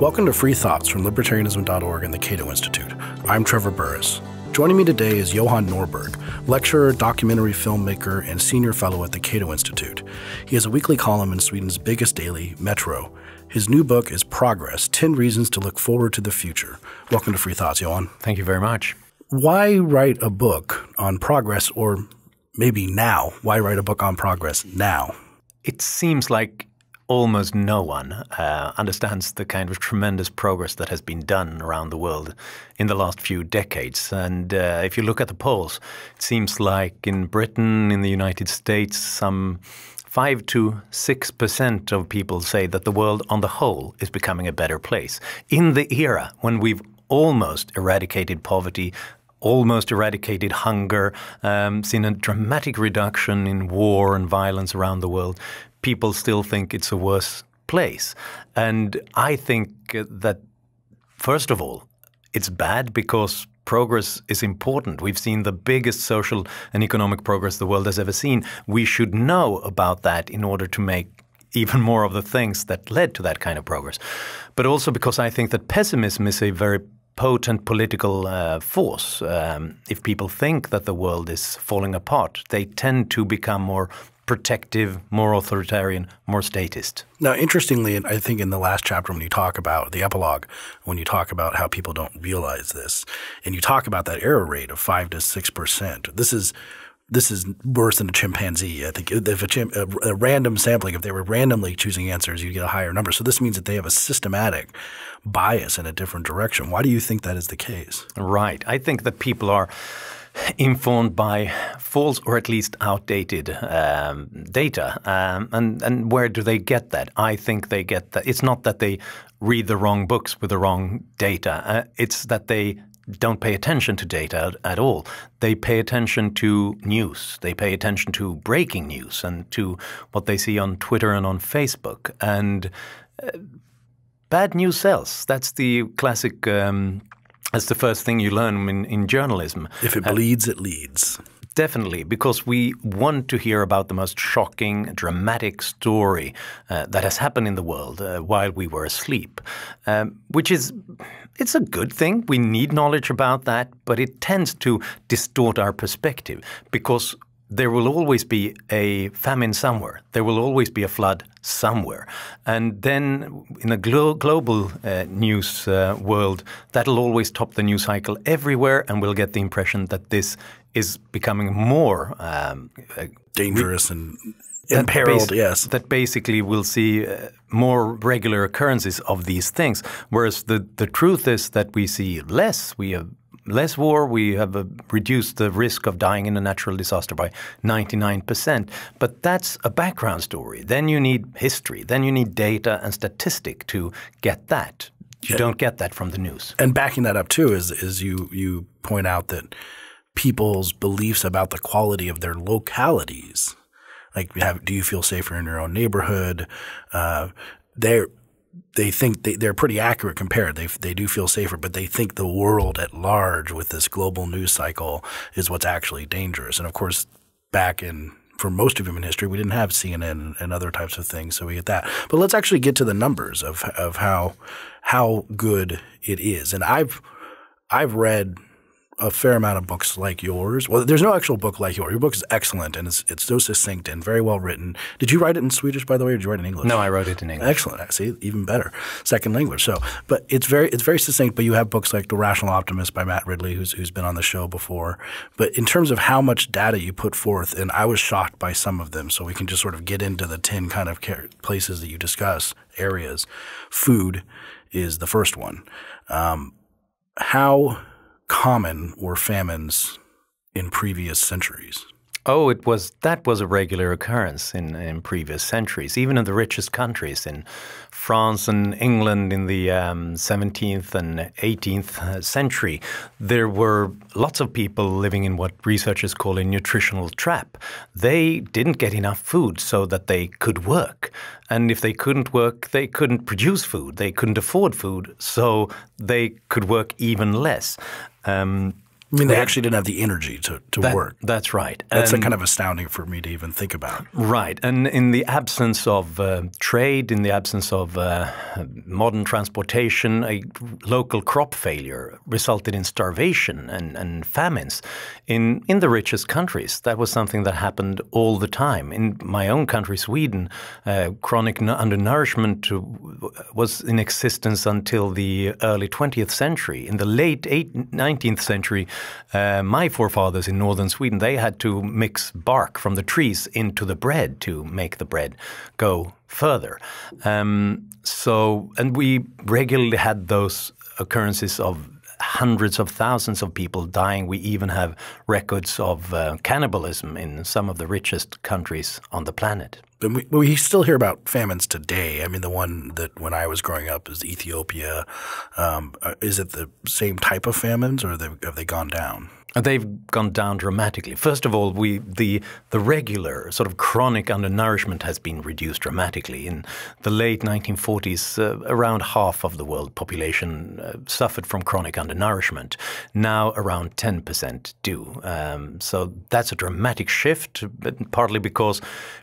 Welcome to Free Thoughts from Libertarianism.org and the Cato Institute. I'm Trevor Burrus. Joining me today is Johan Norberg, lecturer, documentary filmmaker, and senior fellow at the Cato Institute. He has a weekly column in Sweden's biggest daily, Metro. His new book is Progress 10 Reasons to Look Forward to the Future. Welcome to Free Thoughts, Johan. Thank you very much. Why write a book on progress, or maybe now? Why write a book on progress now? It seems like almost no one uh, understands the kind of tremendous progress that has been done around the world in the last few decades. And uh, if you look at the polls, it seems like in Britain, in the United States, some 5 to 6% of people say that the world on the whole is becoming a better place. In the era when we've almost eradicated poverty, almost eradicated hunger, um, seen a dramatic reduction in war and violence around the world, people still think it's a worse place. And I think that, first of all, it's bad because progress is important. We've seen the biggest social and economic progress the world has ever seen. We should know about that in order to make even more of the things that led to that kind of progress. But also because I think that pessimism is a very potent political uh, force. Um, if people think that the world is falling apart, they tend to become more protective, more authoritarian, more statist. Now, interestingly, I think in the last chapter, when you talk about the epilogue, when you talk about how people don't realize this, and you talk about that error rate of five to six percent, this is this is worse than a chimpanzee. I think if a, chim, a, a, random sampling, if they were randomly choosing answers, you'd get a higher number. So this means that they have a systematic bias in a different direction. Why do you think that is the case? Right. I think that people are informed by false or at least outdated um, data. Um, and, and where do they get that? I think they get that. It's not that they read the wrong books with the wrong data. Uh, it's that they don't pay attention to data at all. They pay attention to news. They pay attention to breaking news and to what they see on Twitter and on Facebook. And uh, bad news sells. That's the classic um, that's the first thing you learn in, in journalism. If it uh, bleeds, uh, it leads. Definitely, because we want to hear about the most shocking, dramatic story uh, that has happened in the world uh, while we were asleep, um, which is it's a good thing. We need knowledge about that, but it tends to distort our perspective because there will always be a famine somewhere. There will always be a flood somewhere. And then in a glo global uh, news uh, world, that'll always top the news cycle everywhere, and we'll get the impression that this is becoming more um, uh, dangerous and imperiled. yes, that basically we'll see uh, more regular occurrences of these things. Whereas the the truth is that we see less. We have less war. We have uh, reduced the risk of dying in a natural disaster by 99%. But that's a background story. Then you need history. Then you need data and statistic to get that. You don't get that from the news. And backing that up too is is you you point out that people's beliefs about the quality of their localities, like have, do you feel safer in your own neighborhood? Uh, they're they think they, they're pretty accurate compared. They they do feel safer, but they think the world at large with this global news cycle is what's actually dangerous. And of course, back in for most of human history, we didn't have CNN and other types of things, so we get that. But let's actually get to the numbers of of how how good it is. And I've I've read a fair amount of books like yours. Well, there's no actual book like yours. Your book is excellent and it's, it's so succinct and very well written. Did you write it in Swedish, by the way, or did you write it in English? No, I wrote it in English. Excellent. I See, even better. Second language. So, but it's very it's very succinct. But you have books like The Rational Optimist by Matt Ridley, who's who's been on the show before. But in terms of how much data you put forth, and I was shocked by some of them. So we can just sort of get into the ten kind of places that you discuss areas. Food is the first one. Um, how common were famines in previous centuries? Oh, it was that was a regular occurrence in, in previous centuries, even in the richest countries, in France and England in the um, 17th and 18th uh, century. There were lots of people living in what researchers call a nutritional trap. They didn't get enough food so that they could work, and if they couldn't work, they couldn't produce food. They couldn't afford food, so they could work even less. Um, I mean, they actually didn't have the energy to, to That- work. That's right. That's And- kind of astounding for me to even think about. Right. And in the absence of uh, trade, in the absence of uh, modern transportation, a local crop failure resulted in starvation and, and famines in, in the richest countries. That was something that happened all the time. In my own country, Sweden, uh, chronic n- undernourishment was in existence until the early 20th century. In the late eight, 19th century, uh, my forefathers in northern Sweden, they had to mix bark from the trees into the bread to make the bread go further. Um, so, and we regularly had those occurrences of hundreds of thousands of people dying. We even have records of uh, cannibalism in some of the richest countries on the planet. We, we still hear about famines today. I mean, the one that when I was growing up is Ethiopia. Um, uh, is it the same type of famines, or have they, have they gone down? They've gone down dramatically. First of all, we the the regular sort of chronic undernourishment has been reduced dramatically. In the late 1940s, uh, around half of the world population uh, suffered from chronic undernourishment. Now, around 10% do. Um, so that's a dramatic shift, partly because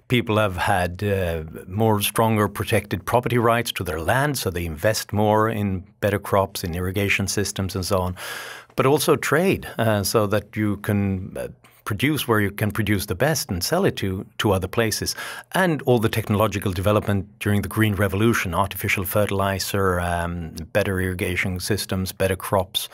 people have had uh, more stronger protected property rights to their land, so they invest more in better crops, in irrigation systems, and so on but also trade uh, so that you can uh, produce where you can produce the best and sell it to, to other places. And all the technological development during the Green Revolution, artificial fertilizer, um, better irrigation systems, better crops.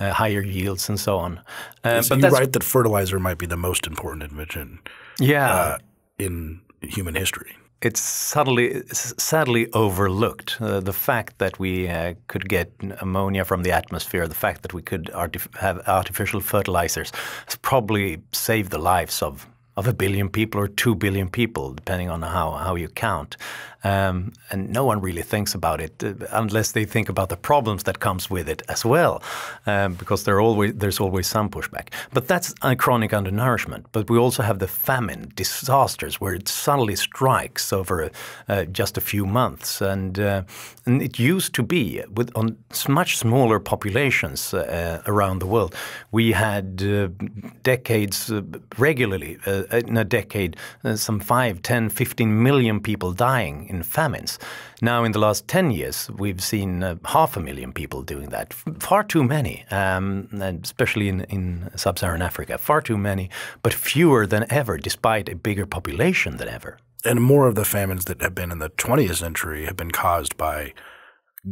Uh, higher yields and so on. Uh, so but you're right that fertilizer might be the most important invention Yeah, uh, in human history. It's subtly, sadly overlooked. Uh, the fact that we uh, could get ammonia from the atmosphere, the fact that we could artif- have artificial fertilizers, has probably saved the lives of, of a billion people or two billion people, depending on how, how you count. Um, and no one really thinks about it uh, unless they think about the problems that comes with it as well, um, because always there's always some pushback. But that's a chronic undernourishment. But we also have the famine disasters where it suddenly strikes over uh, just a few months, and uh, and it used to be with on much smaller populations uh, around the world. We had uh, decades uh, regularly uh, in a decade, uh, some 5, 10, 15 million people dying in famines. Now, in the last 10 years, we've seen uh, half a million people doing that. Far too many, um, especially in, in sub Saharan Africa. Far too many, but fewer than ever, despite a bigger population than ever. And more of the famines that have been in the 20th century have been caused by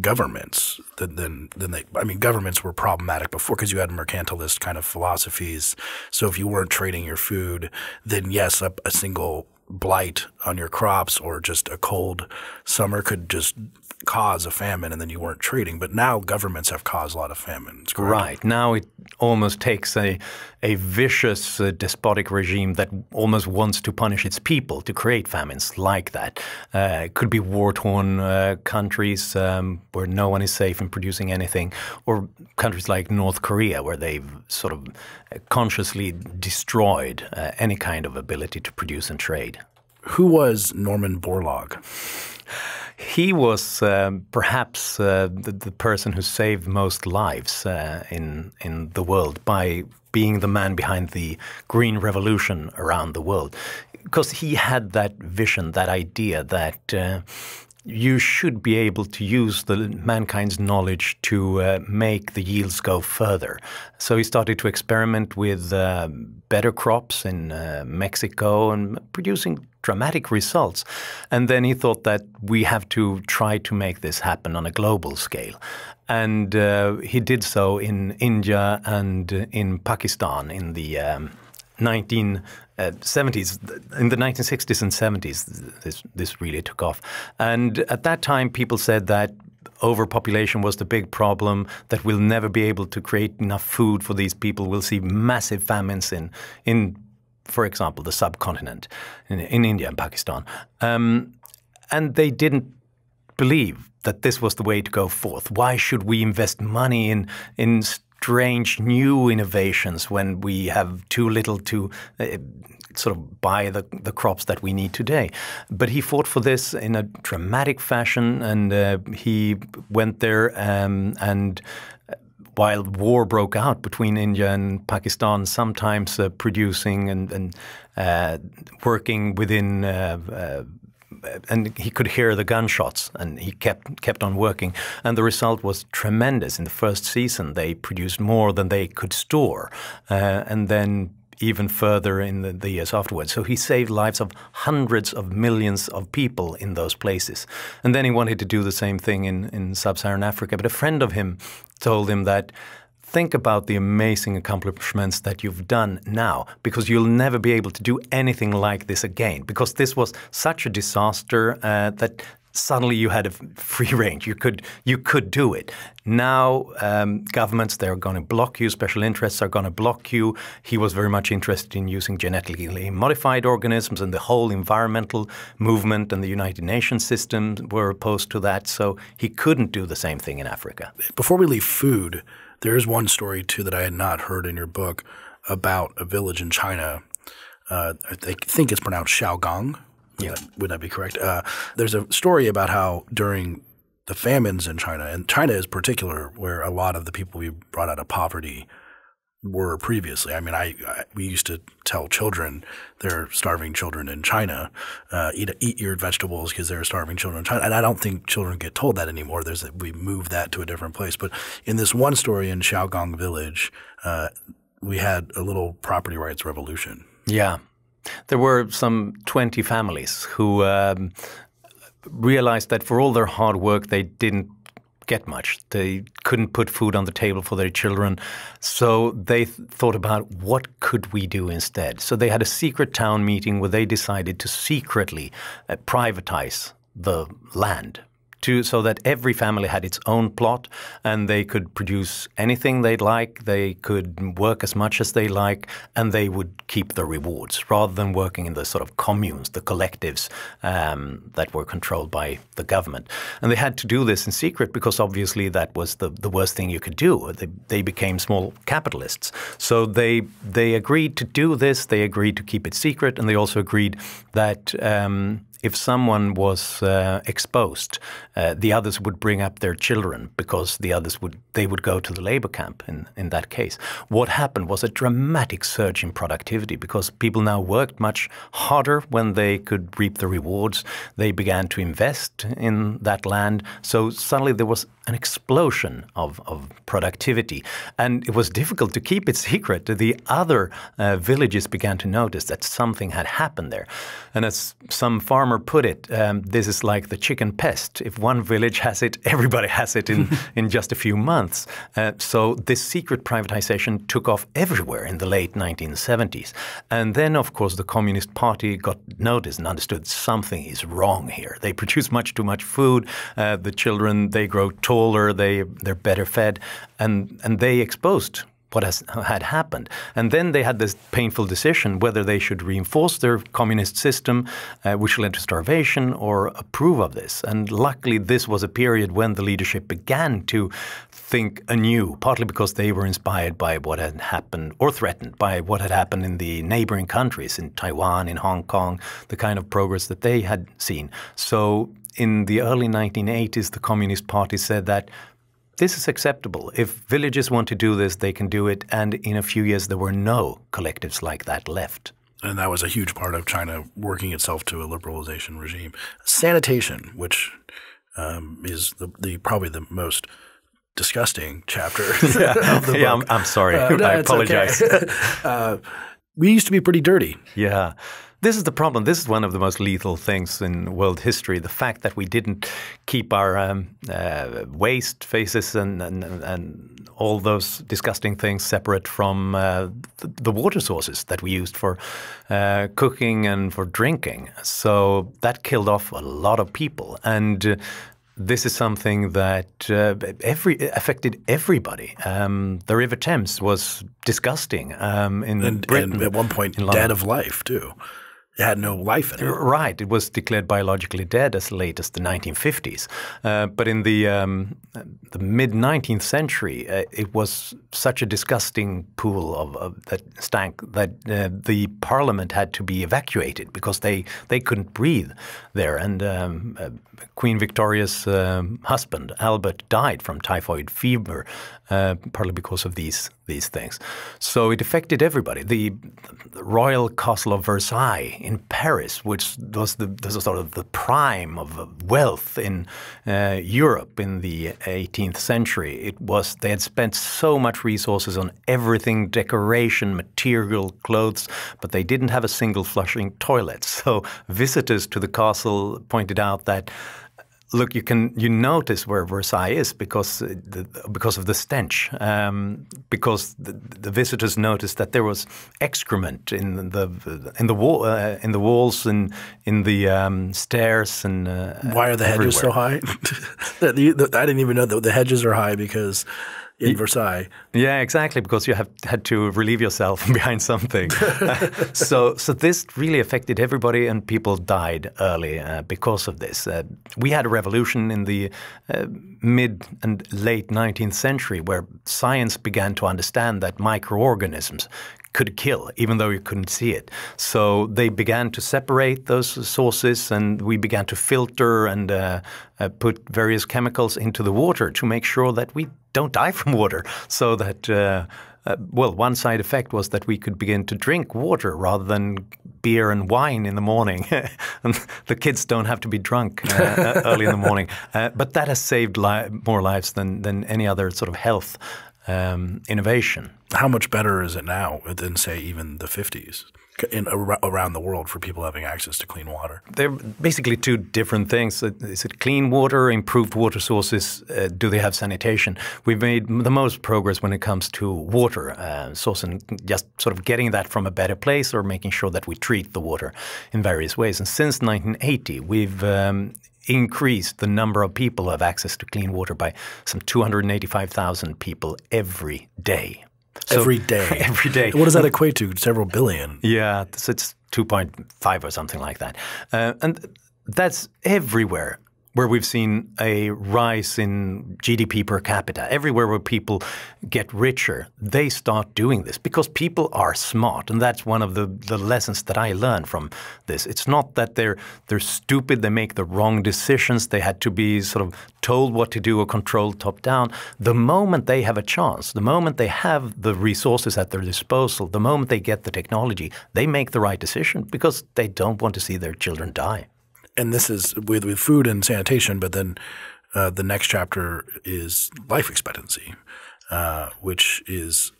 governments than than, than they. I mean, governments were problematic before because you had mercantilist kind of philosophies. So if you weren't trading your food, then yes, a, a single blight on your crops or just a cold summer could just cause a famine, and then you weren't trading. But now governments have caused a lot of famines. correct? Right. Now it almost takes a, a vicious uh, despotic regime that almost wants to punish its people to create famines like that. Uh, it could be war torn uh, countries um, where no one is safe in producing anything, or countries like North Korea where they've sort of consciously destroyed uh, any kind of ability to produce and trade. Who was Norman Borlaug? He was um, perhaps uh, the, the person who saved most lives uh, in in the world by being the man behind the green revolution around the world, because he had that vision, that idea that. Uh, you should be able to use the mankind's knowledge to uh, make the yields go further. So he started to experiment with uh, better crops in uh, Mexico and producing dramatic results. And then he thought that we have to try to make this happen on a global scale. And uh, he did so in India and in Pakistan in the um, 1970s, in the 1960s and 70s, this, this really took off. And at that time, people said that overpopulation was the big problem, that we'll never be able to create enough food for these people. We'll see massive famines in, in for example, the subcontinent, in, in India and Pakistan. Um, and they didn't believe that this was the way to go forth. Why should we invest money in in strange new innovations when we have too little to uh, sort of buy the, the crops that we need today? But he fought for this in a dramatic fashion, and uh, he went there um, and while war broke out between India and Pakistan, sometimes uh, producing and, and uh, working within uh, uh, and he could hear the gunshots and he kept kept on working. And the result was tremendous. In the first season they produced more than they could store. Uh, and then even further in the, the, years afterwards. So he saved lives of hundreds of millions of people in those places. And then he wanted to do the same thing in, in sub Saharan Africa. But a friend of him told him that think about the amazing accomplishments that you've done now because you'll never be able to do anything like this again because this was such a disaster uh, that suddenly you had a free range. You could you could do it. Now um, governments they're going to block you. Special interests are going to block you. He was very much interested in using genetically modified organisms, and the whole environmental movement and the United Nations system were opposed to that. So he couldn't do the same thing in Africa. Before we leave food, there is one story too that I had not heard in your book about a village in China. Uh, I think it's pronounced Xiaogang, yeah. that, would that be correct? Uh, there's a story about how during the famines in China, and China is particular, where a lot of the people we brought out of poverty were previously. I mean, I, I we used to tell children they're starving children in China, uh, eat eat your vegetables because they're starving children in China. And I don't think children get told that anymore. There's a, we moved that to a different place. But in this one story in Xiaogang village, uh, we had a little property rights revolution. Yeah, there were some 20 families who um, realized that for all their hard work, they didn't get much. They couldn't put food on the table for their children. So they th- thought about what could we do instead. So they had a secret town meeting where they decided to secretly uh, privatize the land to so that every family had its own plot and they could produce anything they'd like, they could work as much as they like, and they would keep the rewards rather than working in the sort of communes, the collectives um, that were controlled by the government. And they had to do this in secret because obviously that was the, the worst thing you could do. They, they became small capitalists. So they they agreed to do this. They agreed to keep it secret, and they also agreed that. Um, if someone was uh, exposed, uh, the others would bring up their children because the others would they would go to the labor camp in, in that case. What happened was a dramatic surge in productivity because people now worked much harder when they could reap the rewards. They began to invest in that land. So suddenly there was an explosion of, of productivity. And it was difficult to keep it secret. The other uh, villages began to notice that something had happened there. And as some farmer put it, um, this is like the chicken pest. If one village has it, everybody has it in, in just a few months. Uh, so this secret privatization took off everywhere in the late 1970s. And then, of course, the Communist Party got noticed and understood something is wrong here. They produce much too much food. Uh, the children, they grow taller, they they're better fed, and and they exposed what has, had happened. And then they had this painful decision whether they should reinforce their communist system, uh, which led to starvation, or approve of this. And luckily, this was a period when the leadership began to think anew, partly because they were inspired by what had happened or threatened by what had happened in the neighboring countries, in Taiwan, in Hong Kong, the kind of progress that they had seen. So in the early 1980s, the Communist Party said that this is acceptable. If villages want to do this, they can do it. And in a few years, there were no collectives like that left. And that was a huge part of China working itself to a liberalization regime. Sanitation, which um, is the, the, probably the most disgusting chapter yeah. of the book. Yeah, I'm, I'm sorry. Uh, no, I apologize. Okay. uh, we used to be pretty dirty. Yeah. This is the problem. This is one of the most lethal things in world history. The fact that we didn't keep our um, uh, waste faces and, and, and, all those disgusting things separate from uh, the, water sources that we used for uh, cooking and for drinking. So that killed off a lot of people. And uh, this is something that uh, every affected everybody. Um, the River Thames was disgusting um, in and, Britain. And at one point, dead of life too. It had no life in it. Right. It was declared biologically dead as late as the 1950s. Uh, but in the um, the mid 19th century, uh, it was such a disgusting pool of, of that stank that uh, the parliament had to be evacuated because they, they couldn't breathe there. And um, uh, Queen Victoria's um, husband, Albert, died from typhoid fever, uh, partly because of these these things. So it affected everybody. The, the, Royal Castle of Versailles in Paris, which was the, sort of the prime of wealth in uh, Europe in the 18th century, it was they had spent so much resources on everything, decoration, material, clothes, but they didn't have a single flushing toilet. So visitors to the castle pointed out that Look, you can you notice where Versailles is because uh, the, because of the stench. Um, because the, the, visitors noticed that there was excrement in the in the wall uh, in the walls and in the um, stairs and. Uh, Why are the everywhere. hedges so high? I didn't even know that the hedges are high because in Versailles. Yeah, exactly, because you have had to relieve yourself behind something. so, so this really affected everybody, and people died early uh, because of this. Uh, we had a revolution in the uh, mid and late 19th century where science began to understand that microorganisms could kill, even though you couldn't see it. So they began to separate those sources, and we began to filter and uh, uh, put various chemicals into the water to make sure that we don't die from water. So that, uh, uh well, one side effect was that we could begin to drink water rather than beer and wine in the morning. and the kids don't have to be drunk uh, uh, early in the morning. but that has saved li more lives than, than any other sort of health um, innovation. How much better is it now than, say, even the 50s? In, around the world for people having access to clean water? They're basically two different things. Is it clean water, improved water sources? Uh, do they have sanitation? We've made the most progress when it comes to water uh, just sort of getting that from a better place or making sure that we treat the water in various ways. And since 1980, we've um, increased the number of people who have access to clean water by some 285,000 people every day. So, every day. every day. What does that equate to? Several billion. Yeah, so it's 2.5 or something like that. Uh, and that's everywhere where we've seen a rise in GDP per capita. Everywhere where people get richer, they start doing this because people are smart. And that's one of the, the lessons that I learned from this. It's not that they're, they're stupid, they make the wrong decisions, they had to be sort of told what to do or controlled top down. The moment they have a chance, the moment they have the resources at their disposal, the moment they get the technology, they make the right decision because they don't want to see their children die and this is with with food and sanitation, but then uh, the next chapter is life expectancy, uh, which is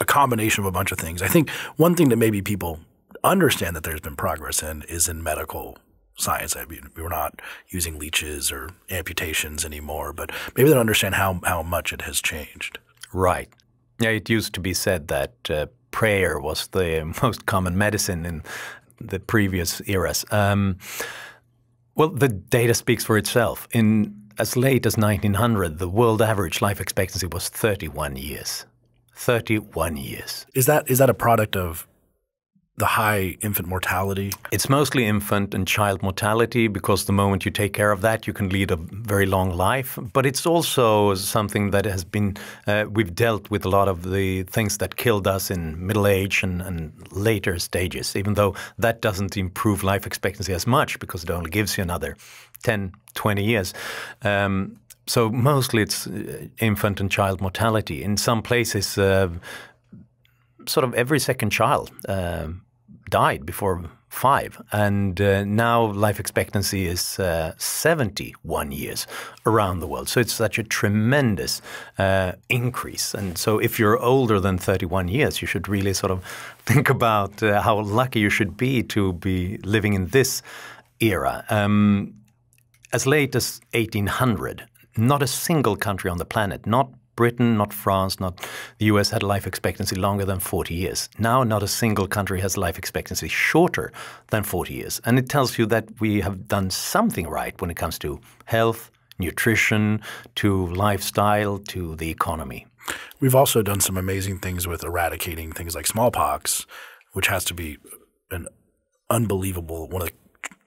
a combination of a bunch of things. I think one thing that maybe people understand that there's been progress in is in medical science. I mean, we're not using leeches or amputations anymore, but maybe they don't understand how how much it has changed. Right. Yeah, it used to be said that uh, prayer was the most common medicine in the previous eras. Um, well, the data speaks for itself. In as late as 1900, the world average life expectancy was 31 years. 31 years. Is that is that a product of the high infant mortality? It's mostly infant and child mortality because the moment you take care of that, you can lead a very long life. But it's also something that has been, uh, we've dealt with a lot of the things that killed us in middle age and, and later stages, even though that doesn't improve life expectancy as much because it only gives you another 10, 20 years. Um, so mostly it's uh, infant and child mortality. In some places, uh, sort of every second child uh, died before five, and uh, now life expectancy is uh, 71 years around the world. So it's such a tremendous uh, increase. And so if you're older than 31 years, you should really sort of think about uh, how lucky you should be to be living in this era. Um, as late as 1800, not a single country on the planet, not Britain, not France, not the US had life expectancy longer than 40 years. Now, not a single country has life expectancy shorter than 40 years. And it tells you that we have done something right when it comes to health, nutrition, to lifestyle, to the economy. We've also done some amazing things with eradicating things like smallpox, which has to be an unbelievable one of the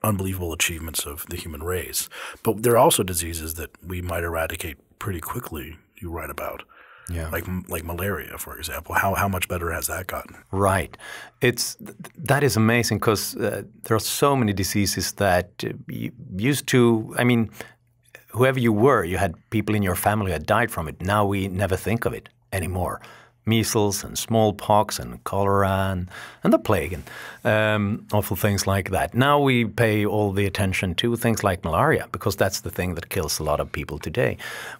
unbelievable achievements of the human race. But there are also diseases that we might eradicate pretty quickly. You write about. Yeah. Like like malaria, for example. How how much better has that gotten? Right. It's that is amazing because uh, there are so many diseases that uh, used to. I mean, whoever you were, you had people in your family that died from it. Now we never think of it anymore. Measles and smallpox and cholera and, and the plague and um, awful things like that. Now we pay all the attention to things like malaria because that's the thing that kills a lot of people today.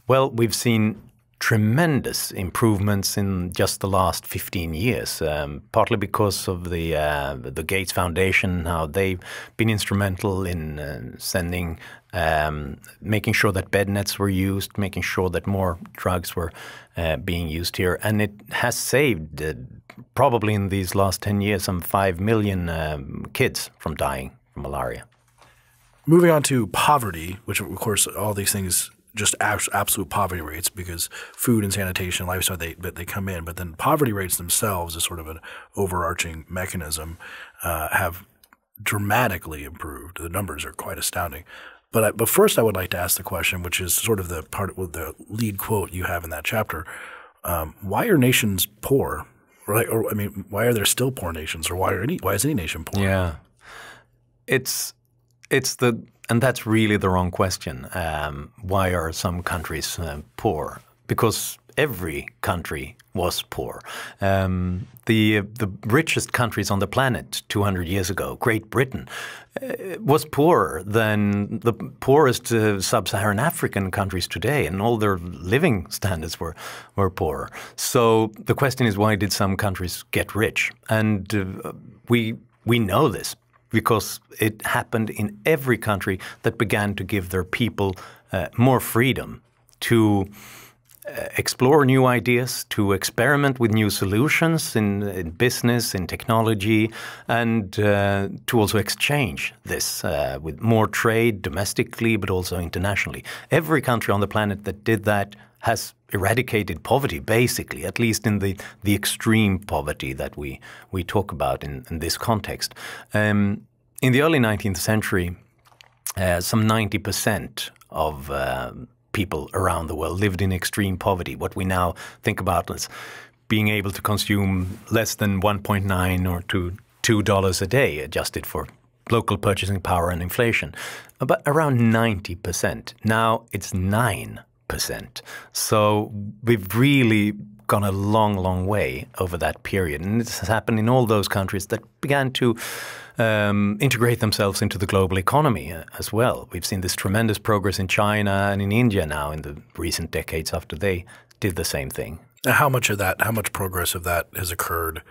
Well, we've seen tremendous improvements in just the last 15 years, um, partly because of the uh, the Gates Foundation, how they've been instrumental in uh, sending, um, making sure that bed nets were used, making sure that more drugs were uh, being used here, and it has saved. Uh, probably in these last 10 years, some 5 million um, kids from dying from malaria. Moving on to poverty, which of course all these things just absolute poverty rates because food and sanitation, lifestyle, they they come in. But then poverty rates themselves as sort of an overarching mechanism, uh, have dramatically improved. The numbers are quite astounding. But I, but first, I would like to ask the question, which is sort of the part of the lead quote you have in that chapter. Um, why are nations poor? Right? Or I mean, why are there still poor nations? Or why are any? Why is any nation poor? Yeah, it's it's the and that's really the wrong question. Um, why are some countries uh, poor? Because every country was poor. Um, the the richest countries on the planet 200 years ago, Great Britain, uh, was poorer than the poorest uh, sub-Saharan African countries today, and all their living standards were were poorer. So the question is, why did some countries get rich? And uh, we we know this because it happened in every country that began to give their people uh, more freedom to uh, explore new ideas, to experiment with new solutions in, in business, in technology, and uh, to also exchange this uh, with more trade domestically, but also internationally. Every country on the planet that did that has eradicated poverty, basically, at least in the, the extreme poverty that we, we talk about in, in this context. Um, in the early 19th century, uh, some 90% of uh, people around the world lived in extreme poverty, what we now think about as being able to consume less than 1.9 or to $2 a day, adjusted for local purchasing power and inflation, but around 90%. Now it's 9%. So we've really gone a long, long way over that period. And this has happened in all those countries that began to um, integrate themselves into the global economy uh, as well. We've seen this tremendous progress in China and in India now in the recent decades after they did the same thing. Now, how much of that, how much progress of that has occurred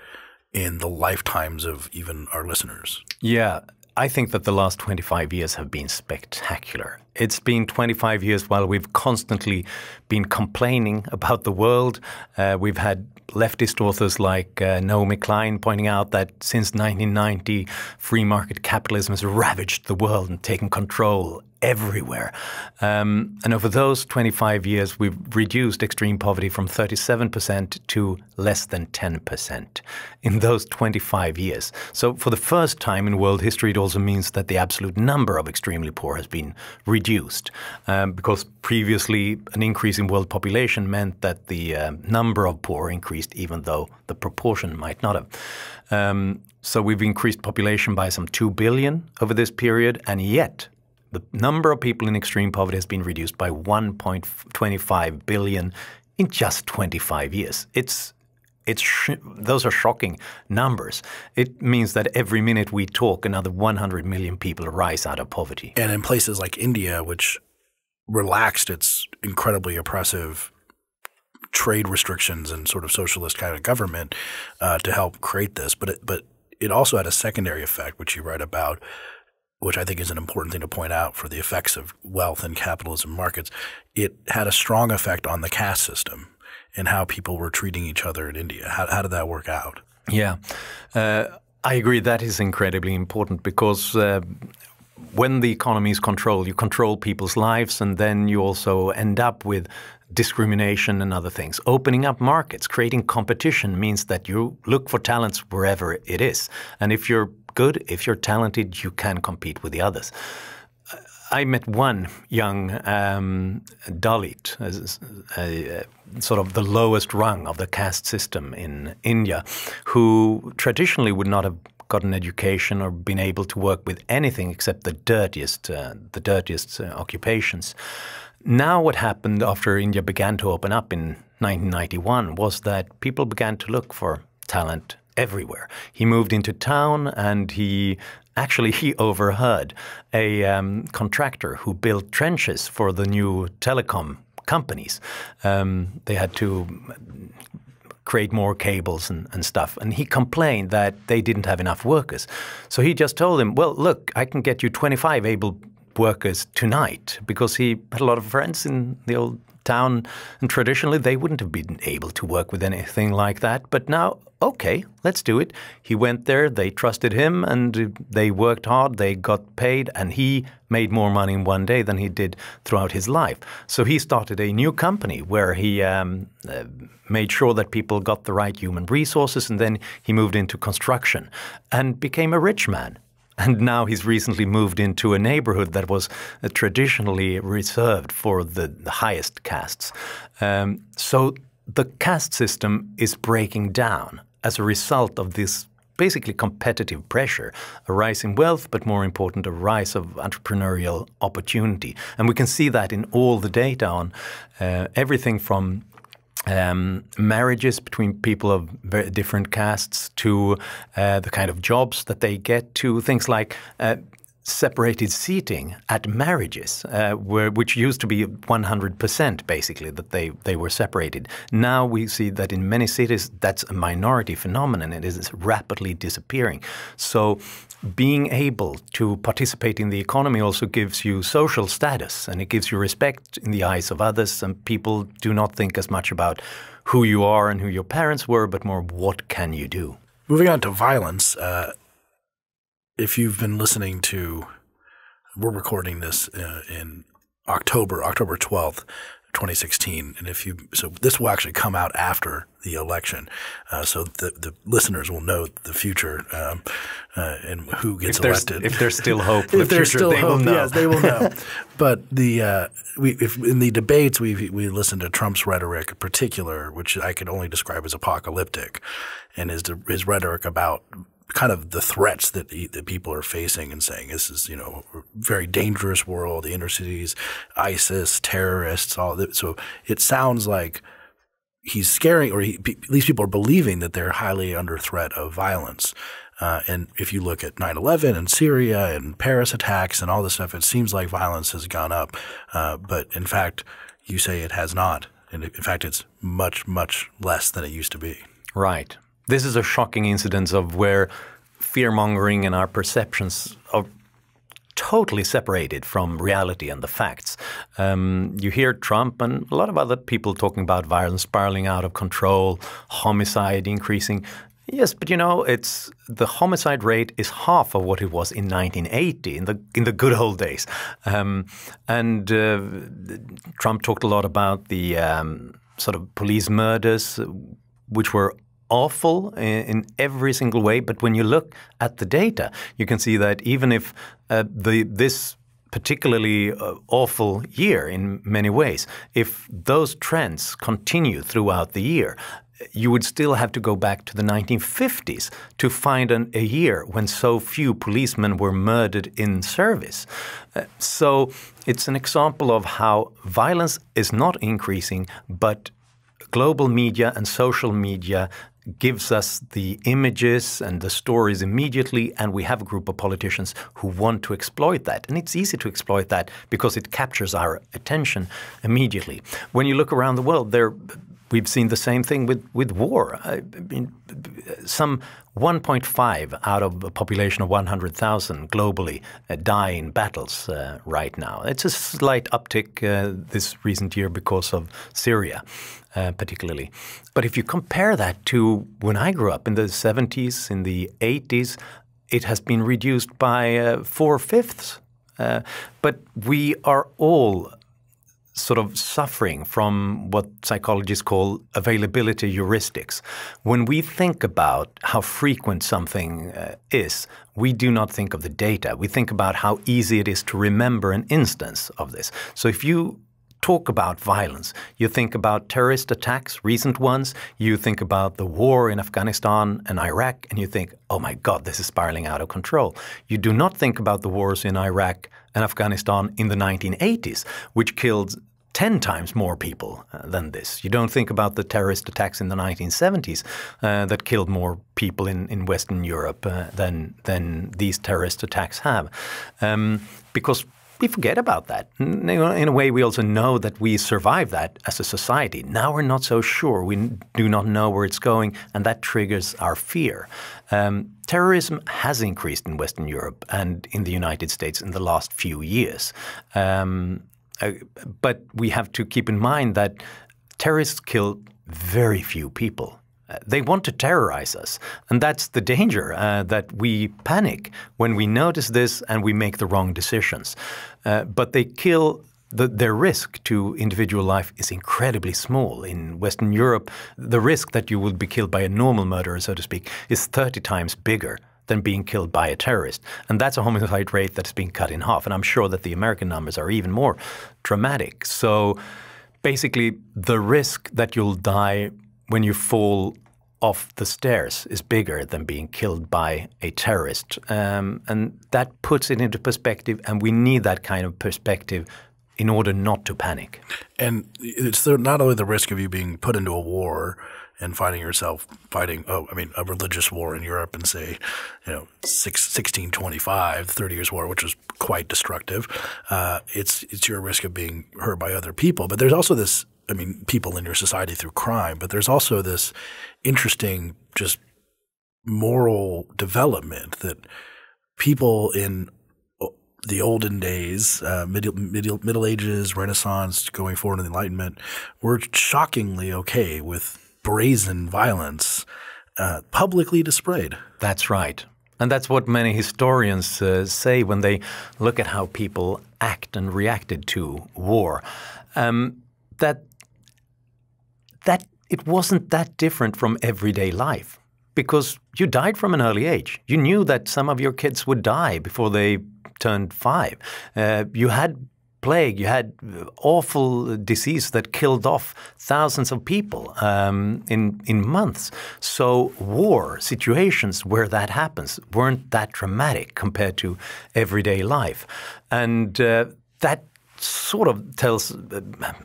in the lifetimes of even our listeners? Yeah, I think that the last 25 years have been spectacular. It's been 25 years while we've constantly been complaining about the world. Uh, we've had leftist authors like uh, Naomi Klein pointing out that since 1990, free market capitalism has ravaged the world and taken control everywhere. Um, and over those 25 years, we've reduced extreme poverty from 37% to less than 10% in those 25 years. So, for the first time in world history, it also means that the absolute number of extremely poor has been reduced. Um, because previously, an increase in world population meant that the uh, number of poor increased, even though the proportion might not have. Um, so, we've increased population by some 2 billion over this period, and yet the number of people in extreme poverty has been reduced by 1.25 billion in just 25 years. It's it's those are shocking numbers. It means that every minute we talk, another 100 million people rise out of poverty. And in places like India, which relaxed its incredibly oppressive trade restrictions and sort of socialist kind of government uh, to help create this, but it, but it also had a secondary effect, which you write about, which I think is an important thing to point out for the effects of wealth and capitalism markets, it had a strong effect on the caste system and how people were treating each other in India. How, how did that work out? Yeah, uh, I agree. That is incredibly important because uh, when the economy is controlled, you control people's lives, and then you also end up with discrimination and other things. Opening up markets, creating competition means that you look for talents wherever it is. And if you're good, if you're talented, you can compete with the others. I met one young um, Dalit, sort of the lowest rung of the caste system in India, who traditionally would not have got an education or been able to work with anything except the dirtiest, uh, the dirtiest uh, occupations. Now, what happened after India began to open up in 1991 was that people began to look for talent everywhere. He moved into town and he actually he overheard a um, contractor who built trenches for the new telecom companies. Um, they had to create more cables and, and, stuff. And he complained that they didn't have enough workers. So he just told him, well, look, I can get you 25 able workers tonight because he had a lot of friends in the old town, and traditionally they wouldn't have been able to work with anything like that. But now, okay, let's do it. He went there, they trusted him, and they worked hard, they got paid, and he made more money in one day than he did throughout his life. So he started a new company where he um, uh, made sure that people got the right human resources, and then he moved into construction and became a rich man. And now he's recently moved into a neighborhood that was uh, traditionally reserved for the, the highest castes. Um, so the caste system is breaking down as a result of this basically competitive pressure, a rise in wealth, but more important, a rise of entrepreneurial opportunity. And we can see that in all the data on uh, everything from um, marriages between people of very different castes to uh, the kind of jobs that they get to things like uh, separated seating at marriages, uh, where, which used to be 100% basically that they, they were separated. Now we see that in many cities that's a minority phenomenon. It is rapidly disappearing. So being able to participate in the economy also gives you social status and it gives you respect in the eyes of others. And people do not think as much about who you are and who your parents were, but more what can you do. Moving on to violence, uh, if you've been listening to, we're recording this uh, in October, October 12th. 2016. And if you, so this will actually come out after the election. Uh, so the, the listeners will know the future um, uh, and who gets if elected. If there's still hope if the there's future, still they hope, will know. Yes, they will know. but the, uh, we, if in the debates, we we listened to Trump's rhetoric in particular, which I could only describe as apocalyptic and his, his rhetoric about kind of the threats that, that people are facing and saying this is you know a very dangerous world, the inner cities, ISIS, terrorists, all that. So it sounds like he's scaring, or he, least people are believing that they're highly under threat of violence. Uh, and if you look at 9/11 and Syria and Paris attacks and all this stuff, it seems like violence has gone up. Uh, but in fact, you say it has not. And in fact, it's much, much less than it used to be. Right. This is a shocking incidence of where fear mongering and our perceptions are totally separated from reality and the facts. Um, you hear Trump and a lot of other people talking about violence spiraling out of control, homicide increasing. Yes, but you know, it's the homicide rate is half of what it was in 1980, in the in the good old days. Um, and uh, Trump talked a lot about the um, sort of police murders, which were awful in, every single way. But when you look at the data, you can see that even if uh, the this particularly uh, awful year in many ways, if those trends continue throughout the year, you would still have to go back to the 1950s to find an, a year when so few policemen were murdered in service. Uh, so it's an example of how violence is not increasing, but global media and social media gives us the images and the stories immediately, and we have a group of politicians who want to exploit that. And it's easy to exploit that because it captures our attention immediately. When you look around the world, there we've seen the same thing with, with war. I mean, some 1.5 out of a population of 100,000 globally uh, die in battles uh, right now. It's a slight uptick uh, this recent year because of Syria. Uh, particularly. But if you compare that to when I grew up in the 70s, in the 80s, it has been reduced by uh, four fifths. Uh, but we are all sort of suffering from what psychologists call availability heuristics. When we think about how frequent something uh, is, we do not think of the data. We think about how easy it is to remember an instance of this. So if you talk about violence. You think about terrorist attacks, recent ones. You think about the war in Afghanistan and Iraq, and you think, oh my God, this is spiraling out of control. You do not think about the wars in Iraq and Afghanistan in the 1980s, which killed 10 times more people uh, than this. You don't think about the terrorist attacks in the 1970s uh, that killed more people in, in Western Europe uh, than, than these terrorist attacks have. Um, because we forget about that. In a way, we also know that we survive that as a society. Now we're not so sure. We do not know where it's going, and that triggers our fear. Um, terrorism has increased in Western Europe and in the United States in the last few years. Um, uh, but we have to keep in mind that terrorists kill very few people they want to terrorize us. And that's the danger uh, that we panic when we notice this and we make the wrong decisions. Uh, but they kill the, their risk to individual life is incredibly small. In Western Europe, the risk that you will be killed by a normal murderer, so to speak, is 30 times bigger than being killed by a terrorist. And that's a homicide rate that's being cut in half. And I'm sure that the American numbers are even more dramatic. So basically, the risk that you'll die when you fall off the stairs is bigger than being killed by a terrorist. Um, and that puts it into perspective, and we need that kind of perspective in order not to panic. And it's not only the risk of you being put into a war and finding yourself fighting, oh, I mean, a religious war in Europe and say, you know, six, 1625, 30 Years' War, which was quite destructive. Uh, it's, it's your risk of being hurt by other people. But there's also this I mean, people in your society through crime, but there's also this interesting just moral development that people in the olden days, uh, middle, middle, middle Ages, Renaissance, going forward in the Enlightenment, were shockingly okay with brazen violence uh, publicly displayed. That's right. And that's what many historians uh, say when they look at how people act and reacted to war. Um, that that it wasn't that different from everyday life because you died from an early age. You knew that some of your kids would die before they turned five. Uh, you had plague, you had awful disease that killed off thousands of people um, in in months. So war situations where that happens weren't that dramatic compared to everyday life, and uh, that sort of tells uh,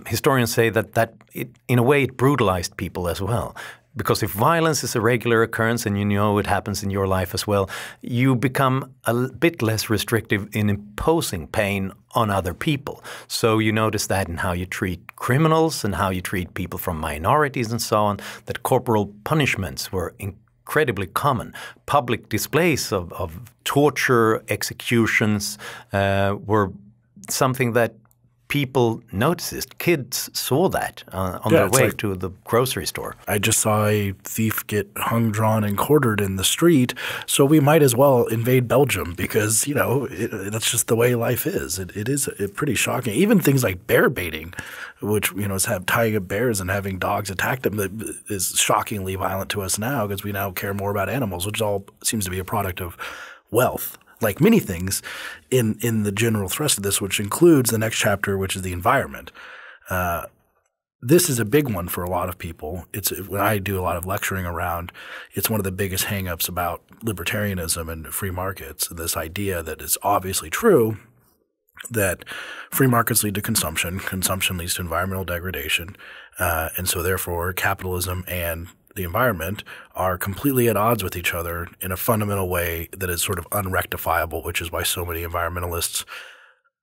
historians say that that it, in a way it brutalized people as well because if violence is a regular occurrence and you know it happens in your life as well, you become a bit less restrictive in imposing pain on other people. So you notice that in how you treat criminals and how you treat people from minorities and so on, that corporal punishments were incredibly common. Public displays of, of torture, executions uh, were something that people noticed. Kids saw that uh, on yeah, their way like, to the grocery store. I just saw a thief get hung, drawn, and quartered in the street. So we might as well invade Belgium because you know it, that's just the way life is. It, it is pretty shocking. Even things like bear baiting, which you know is have tying up bears and having dogs attack them, is shockingly violent to us now because we now care more about animals, which all seems to be a product of wealth like many things in in the general thrust of this, which includes the next chapter, which is the environment. Uh, this is a big one for a lot of people. It's when I do a lot of lecturing around. It's one of the biggest hangups about libertarianism and free markets. This idea that is obviously true that free markets lead to consumption, consumption leads to environmental degradation, uh, and so therefore capitalism and the environment are completely at odds with each other in a fundamental way that is sort of unrectifiable, which is why so many environmentalists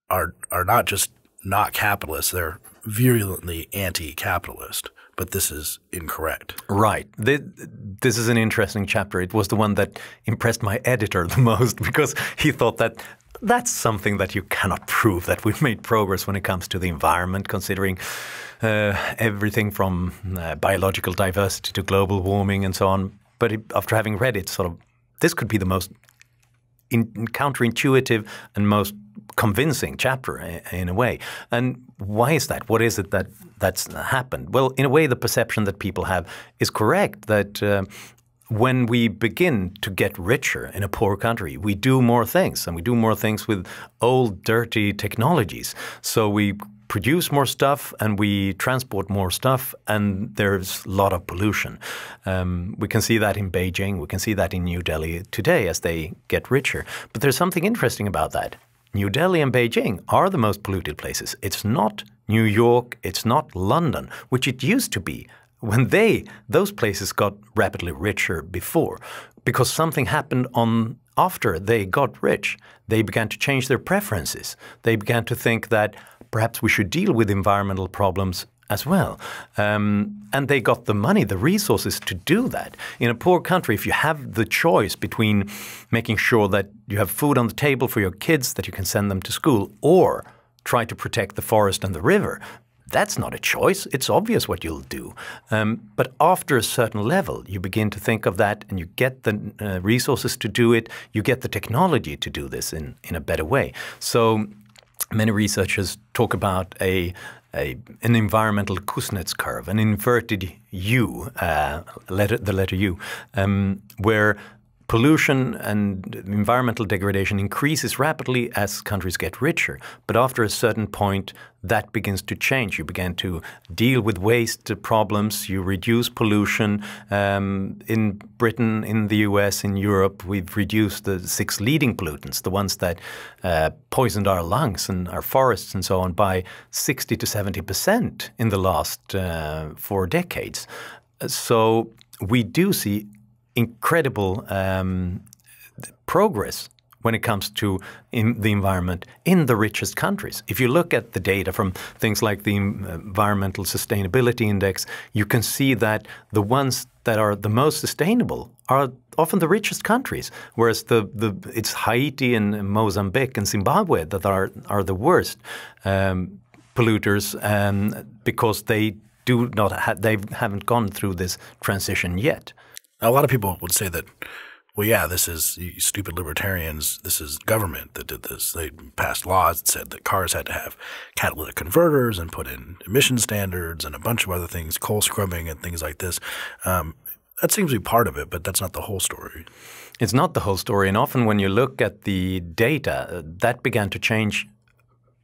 are are not just not capitalists, they're virulently anti-capitalist. But this is incorrect. Right. This is an interesting chapter. It was the one that impressed my editor the most because he thought that that's something that you cannot prove that we've made progress when it comes to the environment, considering uh, everything from uh, biological diversity to global warming and so on. But it, after having read it, sort of this could be the most in, counterintuitive and most convincing chapter in a way. And why is that? What is it that that's happened? Well, in a way, the perception that people have is correct that. Uh, when we begin to get richer in a poor country, we do more things and we do more things with old, dirty technologies. So we produce more stuff and we transport more stuff, and there's a lot of pollution. Um, we can see that in Beijing, we can see that in New Delhi today as they get richer. But there's something interesting about that. New Delhi and Beijing are the most polluted places. It's not New York, it's not London, which it used to be when they those places got rapidly richer before because something happened on after they got rich they began to change their preferences they began to think that perhaps we should deal with environmental problems as well. Um, and they got the money, the resources to do that. In a poor country, if you have the choice between making sure that you have food on the table for your kids, that you can send them to school, or try to protect the forest and the river, that's not a choice. It's obvious what you'll do. Um, but after a certain level, you begin to think of that and you get the uh, resources to do it, you get the technology to do this in, in a better way. So many researchers talk about a, a, an environmental Kuznets curve, an inverted U, uh, letter, the letter U, um, where pollution and environmental degradation increases rapidly as countries get richer. But after a certain point, that begins to change. You begin to deal with waste problems, you reduce pollution. Um, in Britain, in the US, in Europe, we've reduced the six leading pollutants, the ones that uh, poisoned our lungs and our forests and so on, by 60 to 70 percent in the last uh, four decades. So we do see incredible um, progress when it comes to the environment in the richest countries. If you look at the data from things like the Environmental Sustainability Index, you can see that the ones that are the most sustainable are often the richest countries, whereas the, the it's Haiti and Mozambique and Zimbabwe that are are the worst um, polluters um, because they do not ha- they haven't gone through this transition yet. A lot of people would say that, well, yeah, this is stupid libertarians. This is government that did this. They passed laws that said that cars had to have catalytic converters and put in emission standards and a bunch of other things, coal scrubbing and things like this. Um, that seems to be part of it, but that's not the whole story. It's not the whole story. And often when you look at the data, uh, that began to change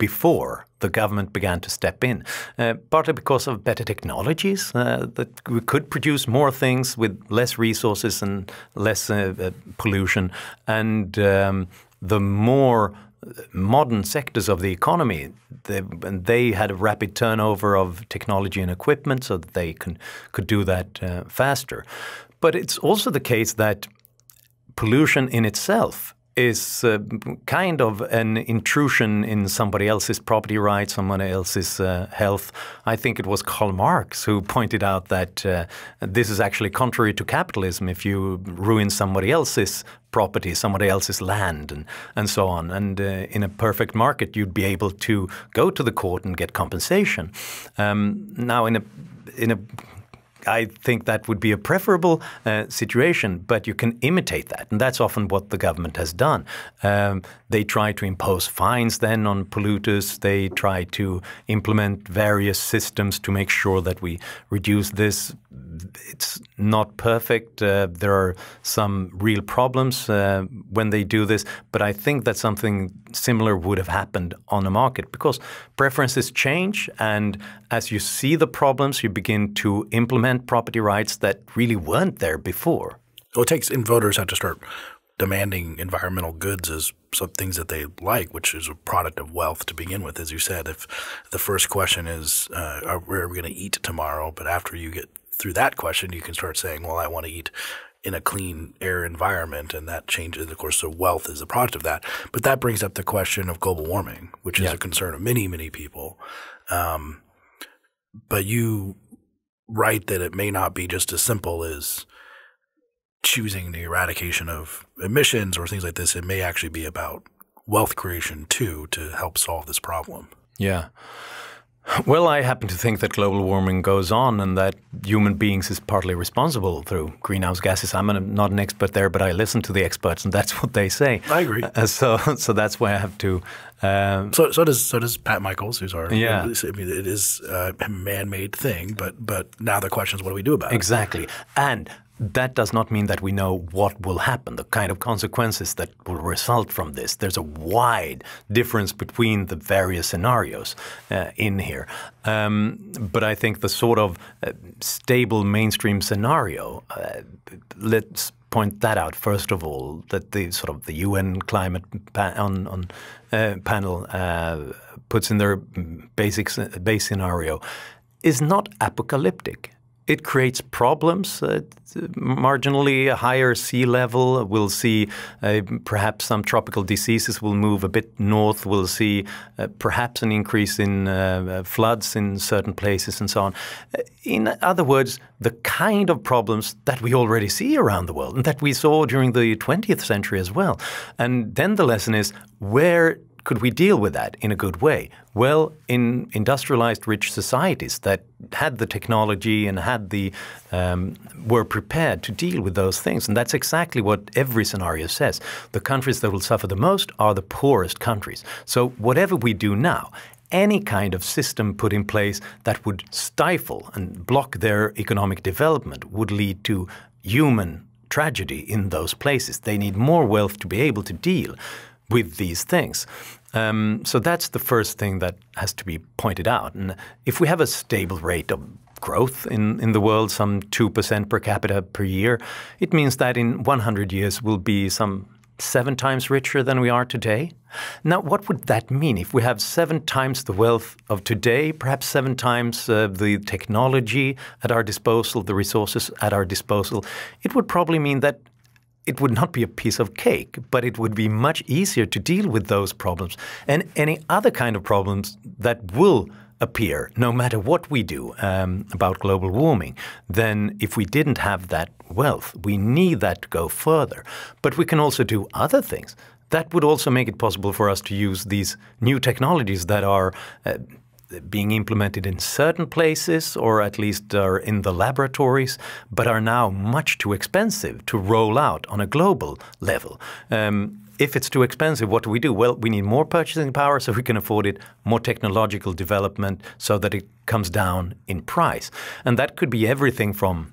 before the government began to step in, uh, partly because of better technologies uh, that we could produce more things with less resources and less uh, uh pollution, and um, the more modern sectors of the economy, they, they, had a rapid turnover of technology and equipment, so that they can, could do that uh, faster. But it's also the case that pollution in itself is uh, kind of an intrusion in somebody else's property rights, someone else's uh, health. I think it was Karl Marx who pointed out that uh, this is actually contrary to capitalism if you ruin somebody else's property, somebody else's land, and, and so on. And uh, in a perfect market, you'd be able to go to the court and get compensation. Um, now, in a in a I think that would be a preferable uh, situation, but you can imitate that. And that's often what the government has done. Um, they try to impose fines then on polluters. They try to implement various systems to make sure that we reduce this. It's not perfect. Uh, there are some real problems uh, when they do this, but I think that something similar would have happened on the market because preferences change. And as you see the problems, you begin to implement property rights that really weren't there before. So it takes, voters have to start demanding environmental goods as some things that they like, which is a product of wealth to begin with. As you said, if the first question is, uh, are, where are we going to eat tomorrow? But after you get through that question, you can start saying, well, I want to eat in a clean air environment, and that changes. Of course, so wealth is a product of that. But that brings up the question of global warming, which is yeah. a concern of many, many people. Um, but you write that it may not be just as simple as choosing the eradication of emissions or things like this, it may actually be about wealth creation too to help solve this problem. Yeah. Well, I happen to think that global warming goes on and that human beings is partly responsible through greenhouse gases. I'm not an expert there, but I listen to the experts and that's what they say. I agree. Uh, so, so that's why I have to Um, so so does so does Pat Michaels, who's our Yeah. I mean, it is a man-made thing, but but now the question is, what do we do about it? Exactly. And that does not mean that we know what will happen, the kind of consequences that will result from this. There's a wide difference between the various scenarios uh, in here. Um, but I think the sort of uh, stable mainstream scenario, uh, let's point that out first of all, that the sort of the UN climate pa- on, on uh, panel uh, puts in their basic base scenario is not apocalyptic. It creates problems. Uh, marginally a higher sea level. We'll see uh, perhaps some tropical diseases will move a bit north. We'll see uh, perhaps an increase in uh, floods in certain places and so on. Uh, in other words, the kind of problems that we already see around the world and that we saw during the 20th century as well. And then the lesson is where could we deal with that in a good way? Well, in industrialized, rich societies that had the technology and had the um, were prepared to deal with those things, and that's exactly what every scenario says. The countries that will suffer the most are the poorest countries. So whatever we do now, any kind of system put in place that would stifle and block their economic development would lead to human tragedy in those places. They need more wealth to be able to deal with these things. Um, so that's the first thing that has to be pointed out. And if we have a stable rate of growth in, in the world, some 2% per capita per year, it means that in 100 years we'll be some seven times richer than we are today. Now, what would that mean if we have seven times the wealth of today, perhaps seven times uh, the technology at our disposal, the resources at our disposal? It would probably mean that it would not be a piece of cake, but it would be much easier to deal with those problems and any other kind of problems that will appear no matter what we do um, about global warming than if we didn't have that wealth. We need that to go further. But we can also do other things. That would also make it possible for us to use these new technologies that are uh, being implemented in certain places or at least are in the laboratories, but are now much too expensive to roll out on a global level. Um, if it's too expensive, what do we do? Well, we need more purchasing power so we can afford it, more technological development so that it comes down in price. And that could be everything from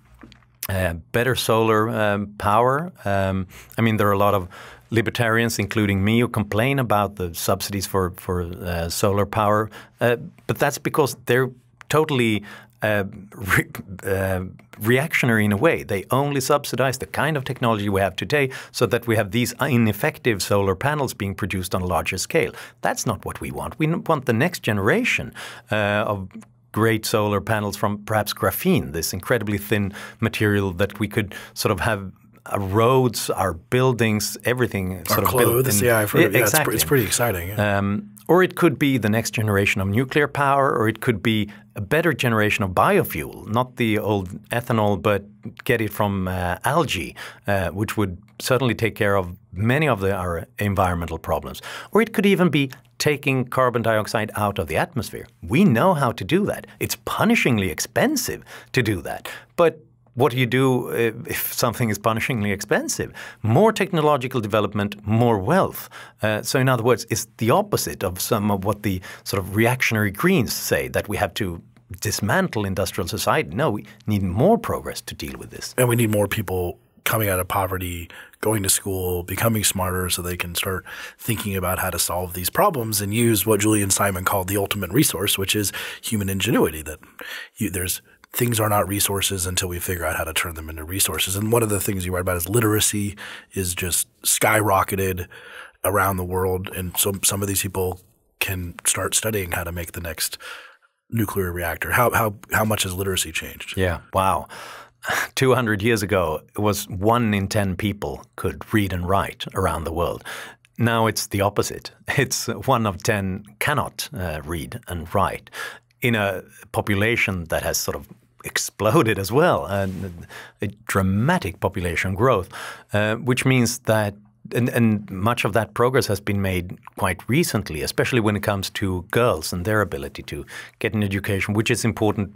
uh, better solar um, power. Um, I mean, there are a lot of libertarians, including me, who complain about the subsidies for for uh, solar power, uh, but that's because they're totally uh, re uh, reactionary in a way. They only subsidize the kind of technology we have today so that we have these ineffective solar panels being produced on a larger scale. That's not what we want. We want the next generation uh, of great solar panels from perhaps graphene, this incredibly thin material that we could sort of have roads, our buildings, everything our sort of clothes, yeah, I've heard of, yeah, exactly. it's, it's pretty exciting. Yeah. Um, or it could be the next generation of nuclear power, or it could be a better generation of biofuel, not the old ethanol, but get it from uh, algae, uh, which would certainly take care of many of the, our environmental problems. Or it could even be taking carbon dioxide out of the atmosphere. We know how to do that. It's punishingly expensive to do that. But what do you do if something is punishingly expensive? More technological development, more wealth. Uh, so, in other words, it's the opposite of some of what the sort of reactionary Greens say that we have to dismantle industrial society. No, we need more progress to deal with this. And we need more people coming out of poverty, going to school, becoming smarter so they can start thinking about how to solve these problems and use what Julian Simon called the ultimate resource, which is human ingenuity. That you, there's things are not resources until we figure out how to turn them into resources. And one of the things you write about is literacy is just skyrocketed around the world. And so some of these people can start studying how to make the next nuclear reactor. How, how, how much has literacy changed? Yeah. Wow. 200 years ago, it was one in 10 people could read and write around the world. Now it's the opposite. It's one of 10 cannot uh, read and write in a population that has sort of exploded as well, and a dramatic population growth, uh, which means that and, and, much of that progress has been made quite recently, especially when it comes to girls and their ability to get an education, which is important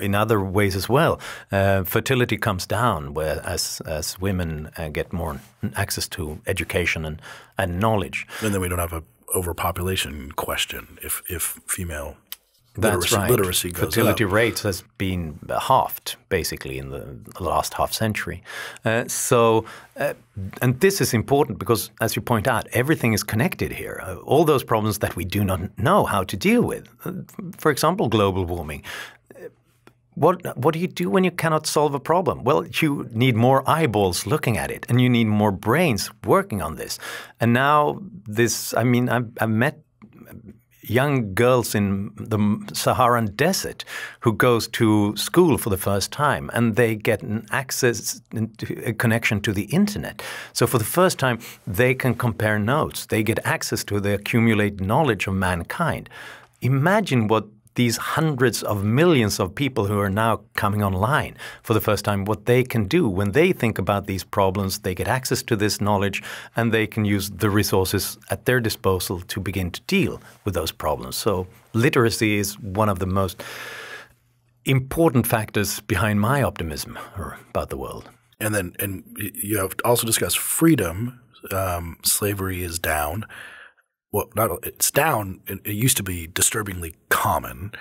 in other ways as well. Uh, fertility comes down where, as, as women uh, get more access to education and, and knowledge. And then we don't have a overpopulation question if if female That's literacy, right. literacy Fertility up. rates has been halved basically in the last half century. Uh, so, uh, and this is important because, as you point out, everything is connected here. Uh, all those problems that we do not know how to deal with, uh, for example, global warming. Uh, What what do you do when you cannot solve a problem? Well, you need more eyeballs looking at it, and you need more brains working on this. And now, this I mean, I've, I've met young girls in the Saharan desert who goes to school for the first time and they get an access a connection to the internet. So for the first time they can compare notes. They get access to the accumulated knowledge of mankind. Imagine what these hundreds of millions of people who are now coming online for the first time, what they can do when they think about these problems, they get access to this knowledge and they can use the resources at their disposal to begin to deal with those problems. So, literacy is one of the most important factors behind my optimism about the world. And then, and you have also discussed freedom. Um, slavery is down well, not it's down. It, it, used to be disturbingly common,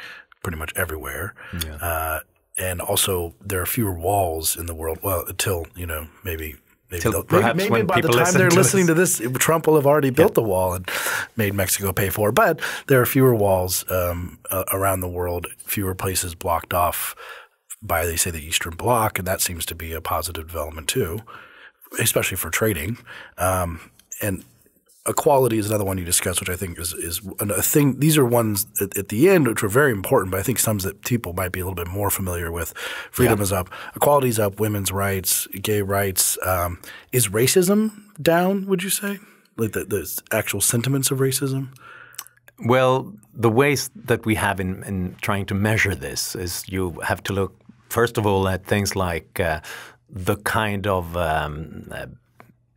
pretty much everywhere. Yeah. Uh, and also, there are fewer walls in the world. Well, until you know, maybe maybe, maybe, when by the time they're listening to this, Trump will have already built the wall and made Mexico pay for it. But there are fewer walls um, uh, around the world, fewer places blocked off by they say the Eastern Bloc, and that seems to be a positive development too, especially for trading. Um, and equality is another one you discussed, which I think is is a thing. These are ones at, at, the end which are very important, but I think some that people might be a little bit more familiar with. Freedom yeah. is up, equality is up, women's rights, gay rights. Um, is racism down? Would you say like the, the actual sentiments of racism? Well, the ways that we have in, in trying to measure this is you have to look first of all at things like uh, the kind of um, uh,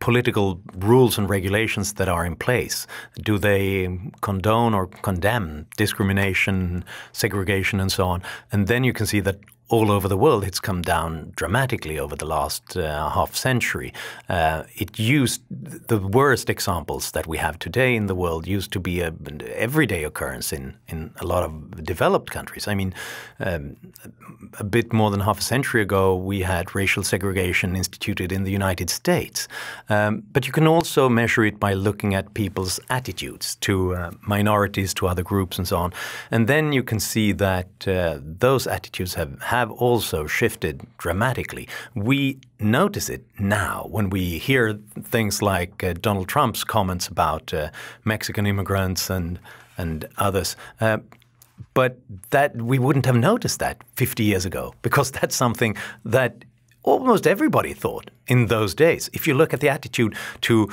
political rules and regulations that are in place? Do they condone or condemn discrimination, segregation, and so on? And then you can see that all over the world, it's come down dramatically over the last uh, half century. Uh, it used the worst examples that we have today in the world used to be an everyday occurrence in in a lot of developed countries. I mean, um, a bit more than half a century ago, we had racial segregation instituted in the United States. Um, but you can also measure it by looking at people's attitudes to uh, minorities, to other groups, and so on. And then you can see that uh, those attitudes have, have also shifted dramatically. We notice it now when we hear things like uh, Donald Trump's comments about uh, Mexican immigrants and and others. Uh, but that we wouldn't have noticed that 50 years ago because that's something that almost everybody thought in those days. If you look at the attitude to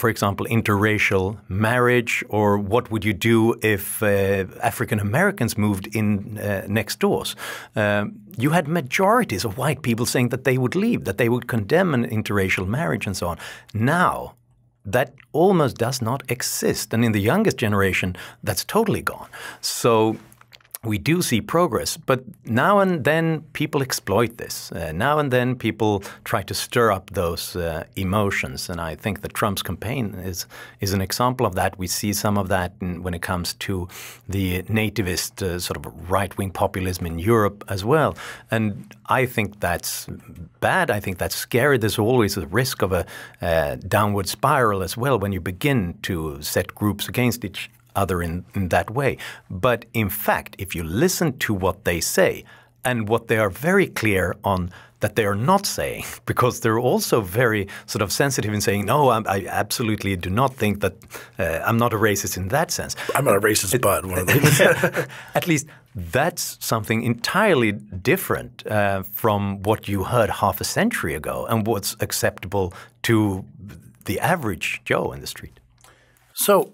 for example, interracial marriage, or what would you do if uh, African Americans moved in uh, next doors? Um, you had majorities of white people saying that they would leave, that they would condemn an interracial marriage, and so on. Now, that almost does not exist, and in the youngest generation, that's totally gone. So we do see progress, but now and then people exploit this. Uh, now and then people try to stir up those uh, emotions, and I think that Trump's campaign is is an example of that. We see some of that in, when it comes to the nativist uh, sort of right wing populism in Europe as well, and I think that's bad. I think that's scary. There's always a risk of a uh, downward spiral as well when you begin to set groups against each other in, in that way. But in fact, if you listen to what they say and what they are very clear on that they are not saying, because they're also very sort of sensitive in saying, no, I, I absolutely do not think that uh, I'm not a racist in that sense. I'm not a racist, it, but one of them. at least that's something entirely different uh, from what you heard half a century ago and what's acceptable to the average Joe in the street. So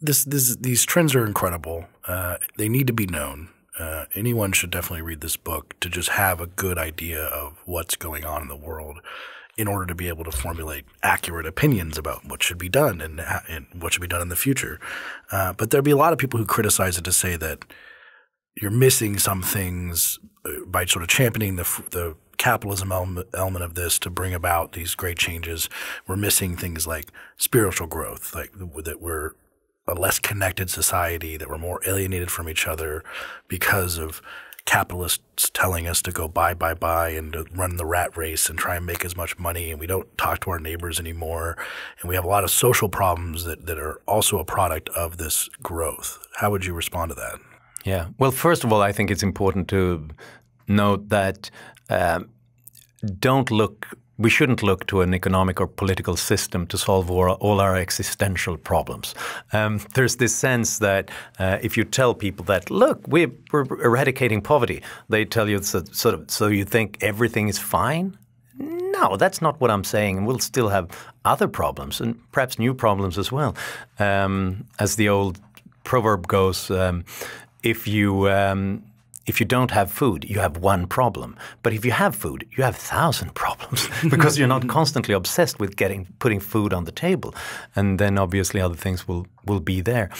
this, this, these trends are incredible. Uh, they need to be known. Uh, anyone should definitely read this book to just have a good idea of what's going on in the world in order to be able to formulate accurate opinions about what should be done and, and what should be done in the future. Uh, but there'll be a lot of people who criticize it to say that you're missing some things uh, by sort of championing the, the capitalism element of this to bring about these great changes. We're missing things like spiritual growth, like that we're a less connected society, that we're more alienated from each other because of capitalists telling us to go buy, buy, buy and to run the rat race and try and make as much money. And we don't talk to our neighbors anymore. And we have a lot of social problems that, that are also a product of this growth. How would you respond to that? Yeah. Well, first of all, I think it's important to note that uh, don't look we shouldn't look to an economic or political system to solve all, our existential problems. Um, there's this sense that uh, if you tell people that, look, we're, we're eradicating poverty, they tell you, so, sort of, so you think everything is fine? No, that's not what I'm saying. And we'll still have other problems and perhaps new problems as well. Um, as the old proverb goes, um, if you um, if you don't have food, you have one problem. But if you have food, you have a thousand problems because you're not constantly obsessed with getting putting food on the table. And then obviously other things will will be there.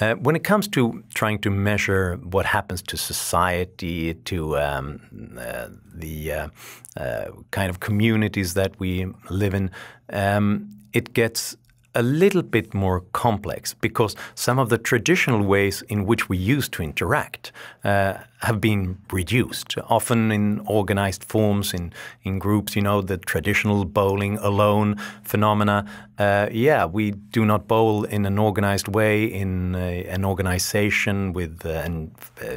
Uh, when it comes to trying to measure what happens to society, to um, uh, the uh, uh kind of communities that we live in, um, it gets a little bit more complex because some of the traditional ways in which we used to interact uh, have been reduced, often in organized forms, in, in groups, you know, the traditional bowling alone phenomena. Uh, yeah, we do not bowl in an organized way, in a, an organization with uh, and, uh,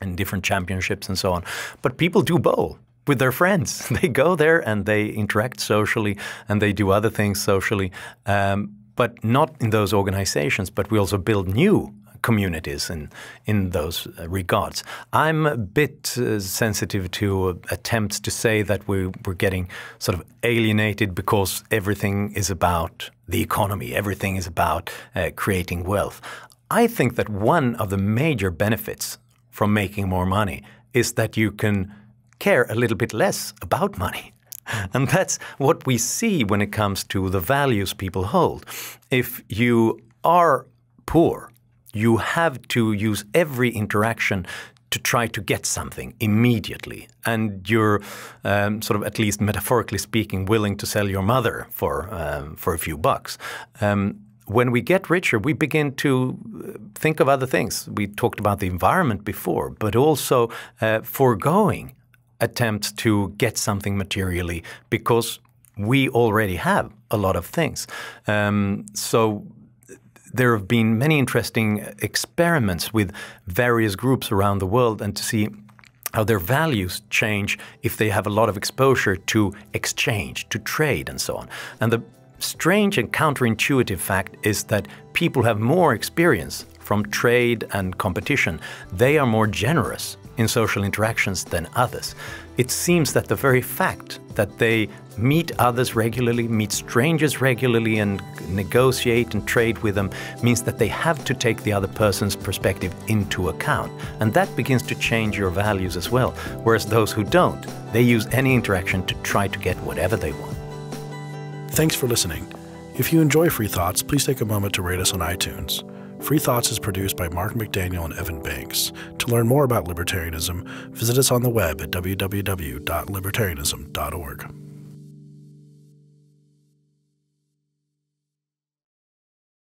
and different championships and so on. But people do bowl with their friends. They go there and they interact socially and they do other things socially, um, but not in those organizations. But we also build new communities in in those uh, regards. I'm a bit uh, sensitive to uh, attempts to say that we, we're getting sort of alienated because everything is about the economy, everything is about uh, creating wealth. I think that one of the major benefits from making more money is that you can care a little bit less about money. And that's what we see when it comes to the values people hold. If you are poor, you have to use every interaction to try to get something immediately. And you're um, sort of, at least metaphorically speaking, willing to sell your mother for, um, for a few bucks. Um, when we get richer, we begin to uh, think of other things. We talked about the environment before, but also uh, foregoing attempt to get something materially because we already have a lot of things. Um, so there have been many interesting experiments with various groups around the world and to see how their values change if they have a lot of exposure to exchange, to trade, and so on. And the strange and counterintuitive fact is that people have more experience from trade and competition. They are more generous in social interactions than others. It seems that the very fact that they meet others regularly, meet strangers regularly, and negotiate and trade with them means that they have to take the other person's perspective into account. And that begins to change your values as well. Whereas those who don't, they use any interaction to try to get whatever they want. Thanks for listening. If you enjoy Free Thoughts, please take a moment to rate us on iTunes. Free Thoughts is produced by Mark McDaniel and Evan Banks. To learn more about libertarianism, visit us on the web at www.libertarianism.org.